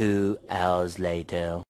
Two hours later.